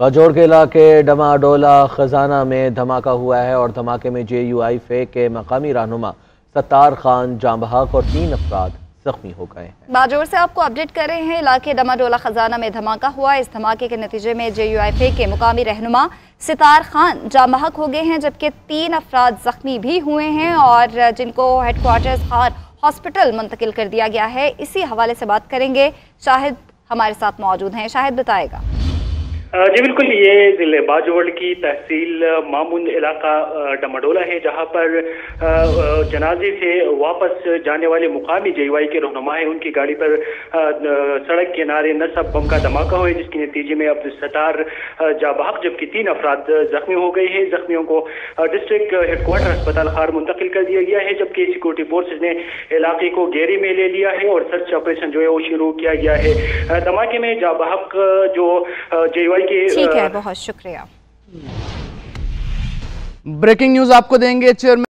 बाजोड़ के इलाके डमाडोला खजाना में धमाका हुआ है और धमाके में जे यू आई फे के मकामी रहनुमा सत्तार खान जामबहक और तीन अफराद जख्मी हो गए बाजोर से आपको अपडेट कर रहे हैं, इलाके डमाडोला खजाना में धमाका हुआ। इस धमाके के नतीजे में जे यू आई फे के मुकामी रहनुमा सितार खान जामबहक हो गए हैं, जबकि तीन अफराद जख्मी भी हुए हैं और जिनको हेडक्वार्टर्स खान हॉस्पिटल मुंतकिल कर दिया गया है। इसी हवाले से बात करेंगे। शाहिद हमारे साथ मौजूद हैं। शाहिद बताएगा। जी बिल्कुल, ये ज़िले बाजोड़ की तहसील मामून इलाका डमाडोला है, जहाँ पर जनाजे से वापस जाने वाले मुकामी जेवाई के रहनुमा है। उनकी गाड़ी पर सड़क किनारे नसब बम का धमाका हुआ जिसके नतीजे में अब सतार जाबाक जबकि तीन अफराद जख्मी हो गए हैं। जख्मियों को डिस्ट्रिक्ट हेडक्वार्टर अस्पताल खार मुंतकिल कर दिया गया है, जबकि सिक्योरिटी फोर्सेज ने इलाके को घेरे में ले लिया है और सर्च ऑपरेशन जो है वो शुरू किया गया है। धमाके में जाबाक जो जेवाई के ठीक है बहुत शुक्रिया। ब्रेकिंग न्यूज़ आपको देंगे चेयरमैन